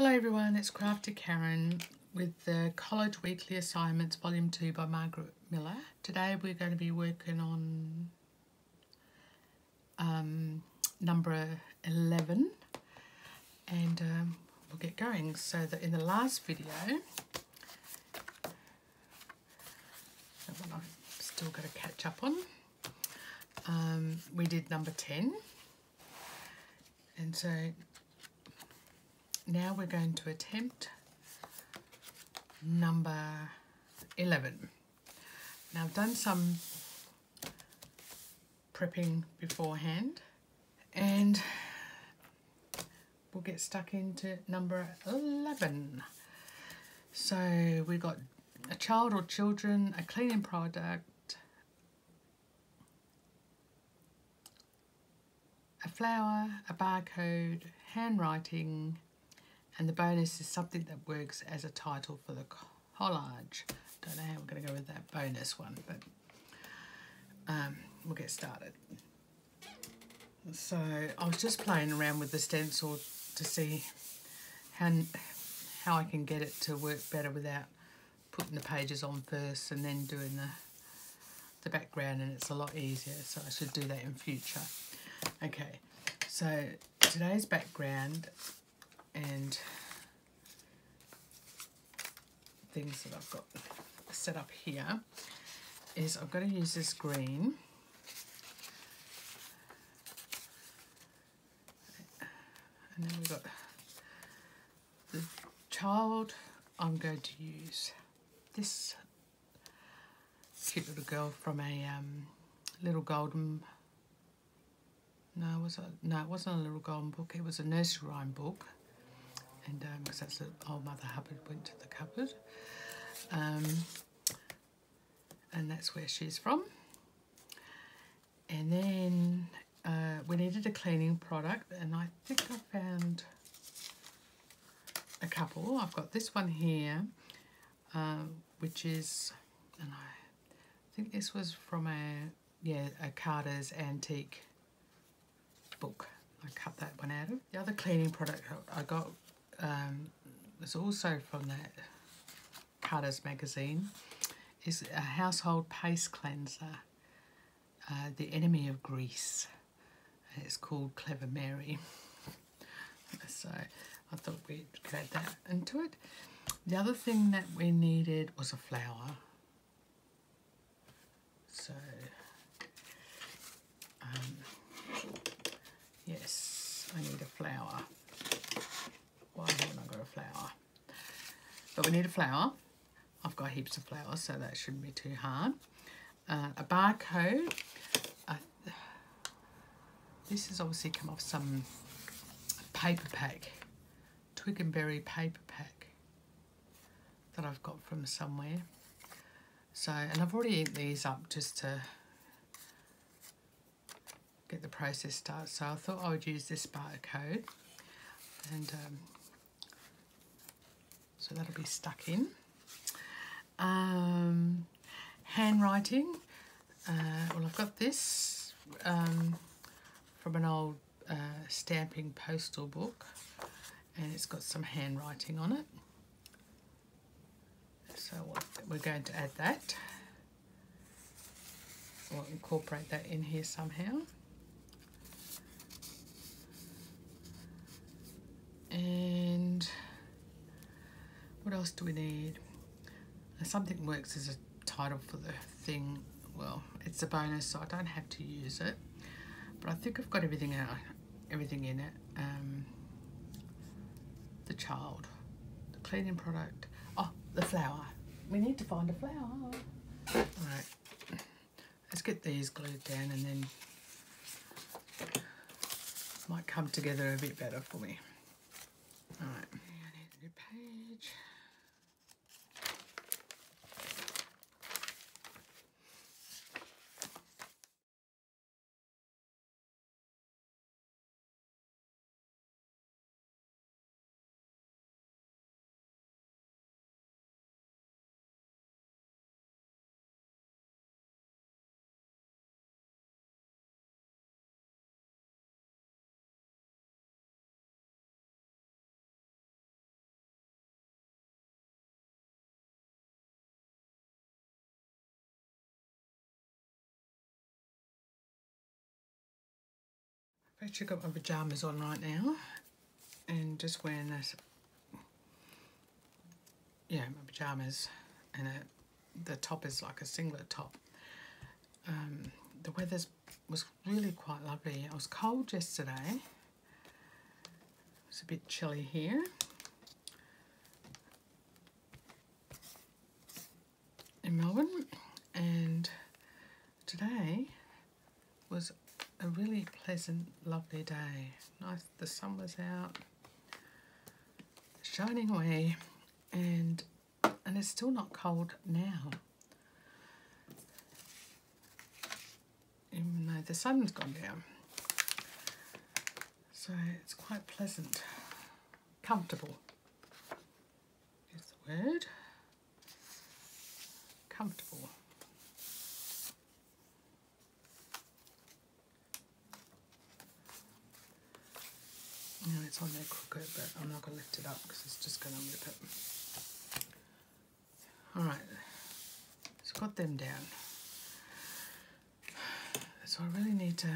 Hello everyone, it's Crafty Karen with the Collage Weekly Assignments Volume 2 by Margaret Miller. Today we're going to be working on um, number 11 and um, we'll get going. So that in the last video, that one I've still got to catch up on, um, we did number 10 and so now we're going to attempt number 11. Now I've done some prepping beforehand and we'll get stuck into number 11. So we've got a child or children, a cleaning product, a flower, a barcode, handwriting, and the bonus is something that works as a title for the collage. Don't know how we're going to go with that bonus one, but um, we'll get started. So I was just playing around with the stencil to see how, how I can get it to work better without putting the pages on first and then doing the, the background and it's a lot easier so I should do that in future. Okay, so today's background and things that I've got set up here is I'm going to use this green. And then we've got the child. I'm going to use this cute little girl from a um, little golden no was a, no it wasn't a little golden book. It was a nursery rhyme book and because that's the old Mother Hubbard went to the cupboard. Um, and that's where she's from. And then uh, we needed a cleaning product, and I think I found a couple. I've got this one here, uh, which is, and I think this was from a yeah a Carter's antique book. I cut that one out of. The other cleaning product I got um, it's also from that Carter's magazine, is a household paste cleanser, uh, The Enemy of Grease. It's called Clever Mary. so I thought we'd add that into it. The other thing that we needed was a flower. So, um, yes, I need a flower why haven't got a flower? But we need a flower. I've got heaps of flowers, so that shouldn't be too hard. Uh, a barcode. Uh, this has obviously come off some paper pack, twig and berry paper pack that I've got from somewhere. So, and I've already eaten these up just to get the process started. So I thought I would use this barcode and um, so that'll be stuck in. Um, handwriting, uh, well I've got this um, from an old uh, stamping postal book and it's got some handwriting on it. So we're going to add that or incorporate that in here somehow. And we need? Something works as a title for the thing. Well, it's a bonus, so I don't have to use it. But I think I've got everything out, everything in it. Um, the child, the cleaning product. Oh, the flower. We need to find a flower. All right. Let's get these glued down and then might come together a bit better for me. I've actually got my pyjamas on right now and just wearing this, yeah, my pyjamas and it, the top is like a singlet top. Um, the weather was really quite lovely. It was cold yesterday. It's a bit chilly here. in Melbourne and today was a really pleasant lovely day. Nice the sun was out shining away and and it's still not cold now. Even though the sun's gone down. So it's quite pleasant. Comfortable is the word. Comfortable. You know, it's on there crooked, but I'm not going to lift it up because it's just going to rip it. Alright, so got them down. So I really need to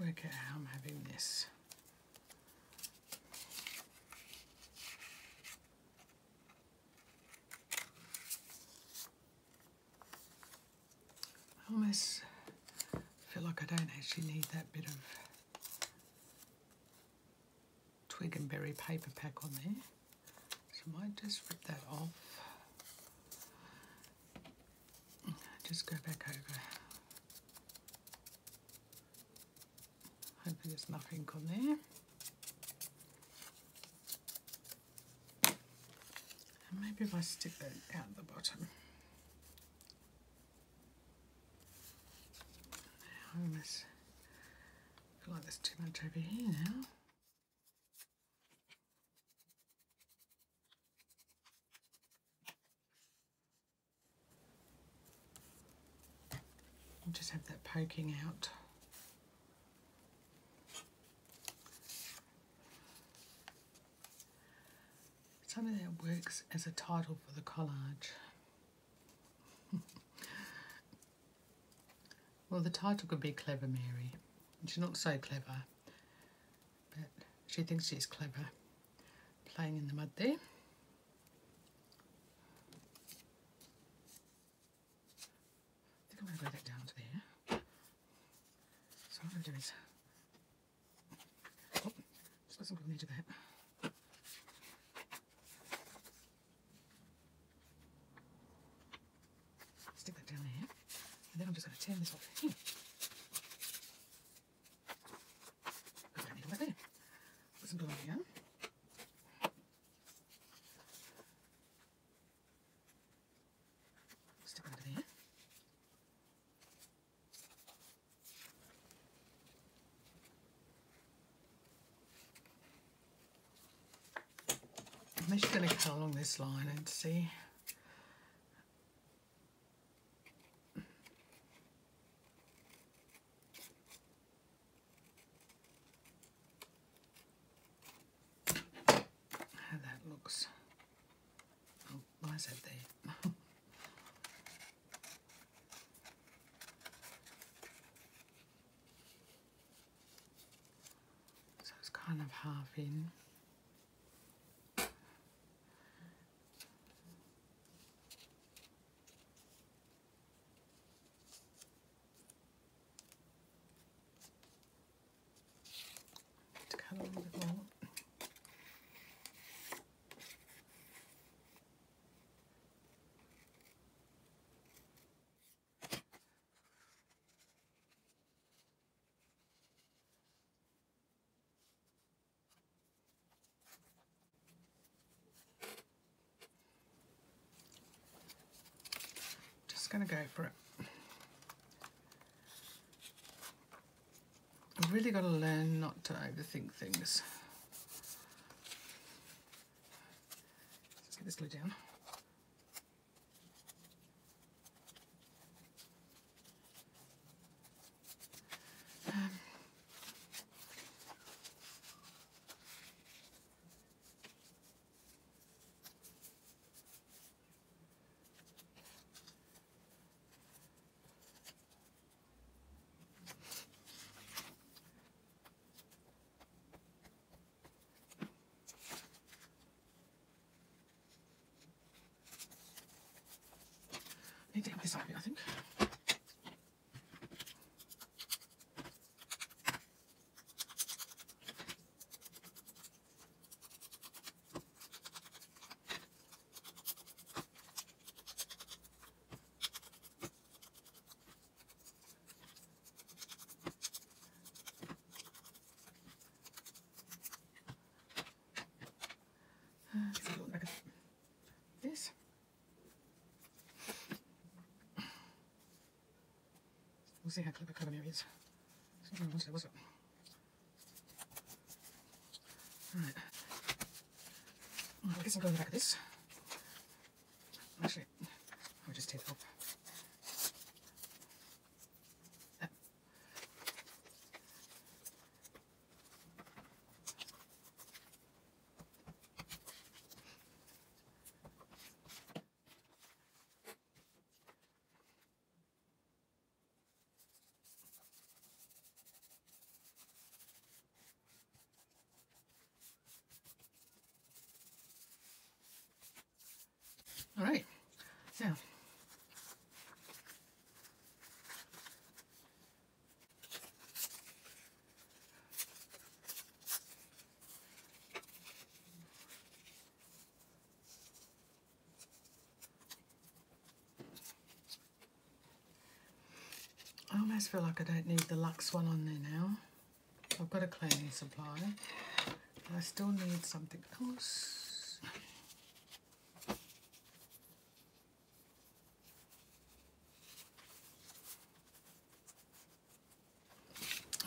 work out how I'm having this. Almost feel like I don't actually need that bit of twig and berry paper pack on there. So I might just rip that off. Just go back over. Hopefully there's nothing on there. And maybe if I stick that out the bottom. Oh, I feel like there's too much over here now. I'll just have that poking out. Something that works as a title for the collage. Well, the title could be Clever Mary. She's not so clever, but she thinks she's clever. Playing in the mud there. I think I'm going to go that down to there. So what I'm going to do is... Oh, just doesn't go on the edge of that. Stick that down there. And off here. I need it like there. Listen to it again. Stick it under there. I'm just going to cut along this line and see kind of half in. To cut a little bit more. Just going to go for it. I've really got to learn not to overthink things. Let's get this glue down. Um, this up, I think. this. We'll see how Carbonary is. What's it? What's it? Right. I guess I'm going in the back of this. Actually, I'll just take it off. All right, now. I almost feel like I don't need the Lux one on there now. I've got a cleaning supply. I still need something else.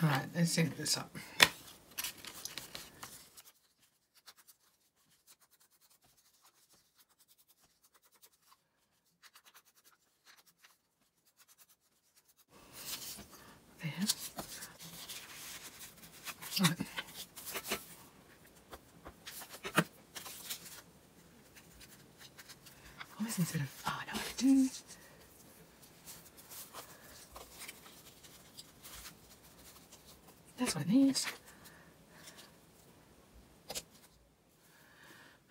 Right, let's sync this up. There. All right. Always instead of, oh, I know what to do. That's what it needs.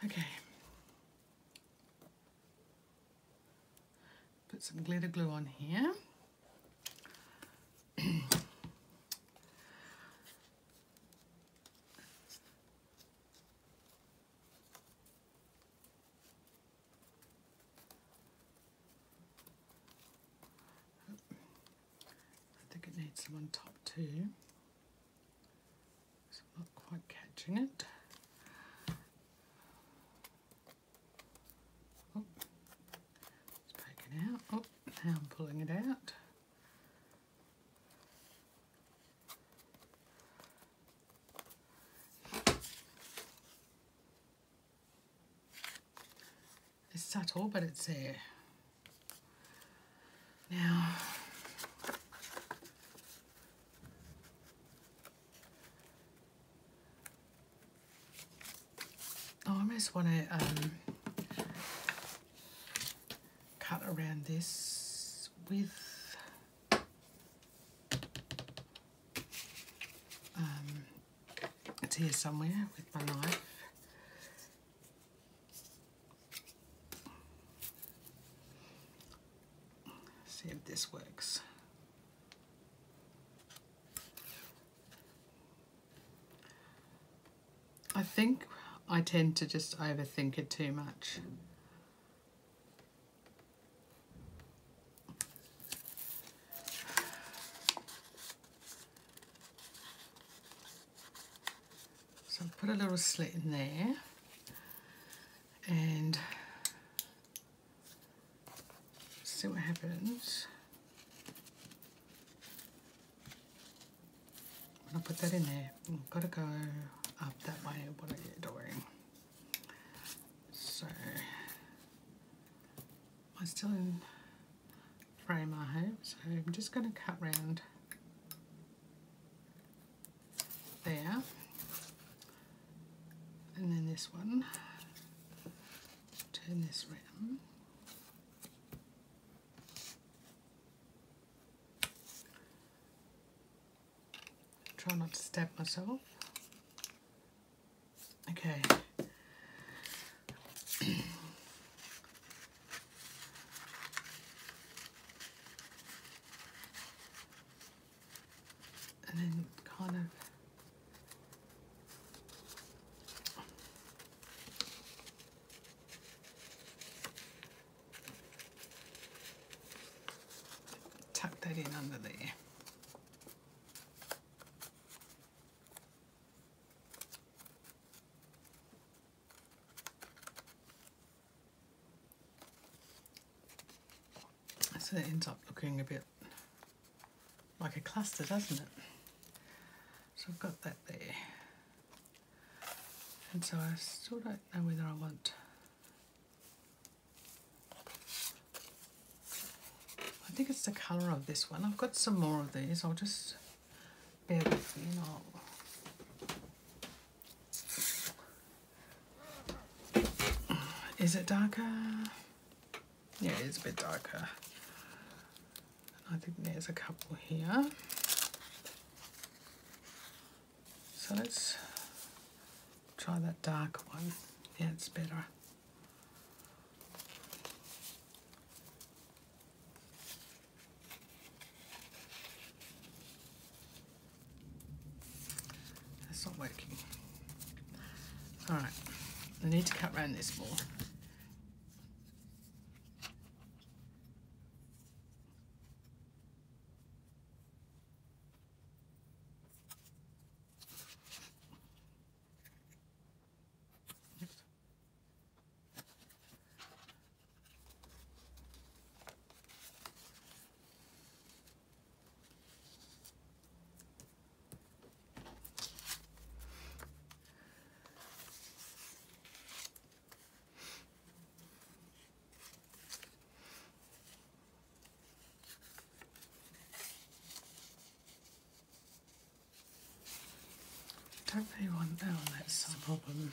Okay. Put some glitter glue on here. I think it needs some on top too. So I'm not quite catching it. Oh, it's poking out. Oh, now I'm pulling it out. Subtle, but it's there. Now, I almost want to um, cut around this with um, it's here somewhere with my knife. See if this works. I think I tend to just overthink it too much. So I'll put a little slit in there and see what happens. When I put that in there, mm, I've got to go up that way. What are you doing? So, I'm still in frame, I hope. So I'm just going to cut round there. And then this one. Turn this round. try not to stab myself. Okay. and then kind of So it ends up looking a bit like a cluster, doesn't it? So I've got that there. And so I still don't know whether I want I think it's the colour of this one. I've got some more of these. I'll just bear with me and I'll Is it darker? Yeah, it's a bit darker. I think there's a couple here. So let's try that dark one. Yeah, it's better. That's not working. All right, I need to cut around this more. Don't really want that on, that's the problem.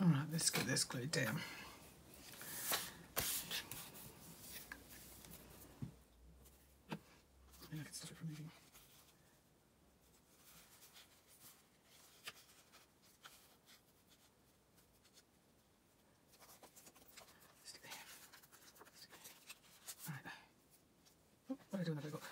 Alright, let's get this glued down. Yeah, I can stop it from moving. Stick there. Stick there. Right. Oh, what am I doing? Have I got?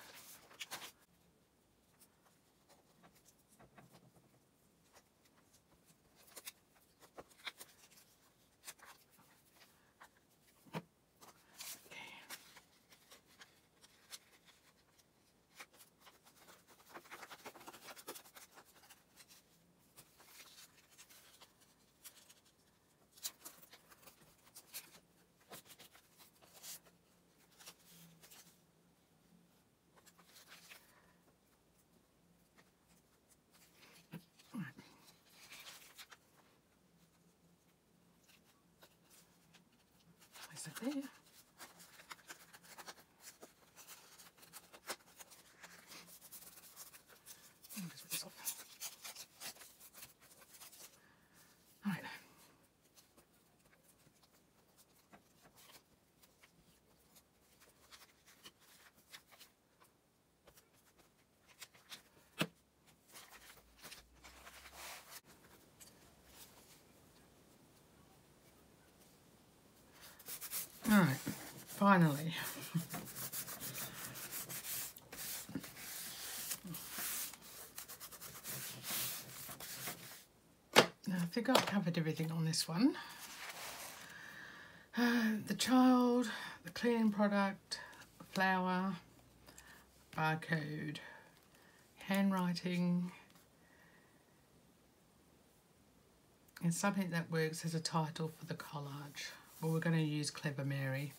Okay. Place it there. And just rip this off. All right. All right, finally. I think I've covered everything on this one. Uh, the child, the cleaning product, flower, barcode, handwriting, and something that works as a title for the collage. Well, we're going to use Clever Mary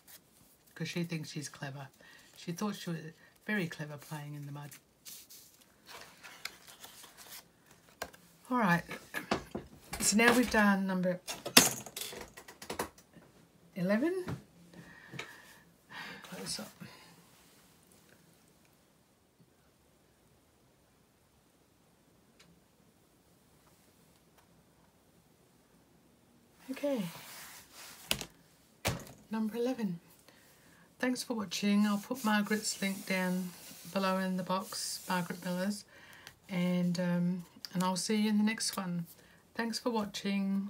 because she thinks she's clever. She thought she was very clever playing in the mud. All right, so now we've done number 11. Close up. Okay number 11. Thanks for watching. I'll put Margaret's link down below in the box, Margaret Miller's. And, um, and I'll see you in the next one. Thanks for watching.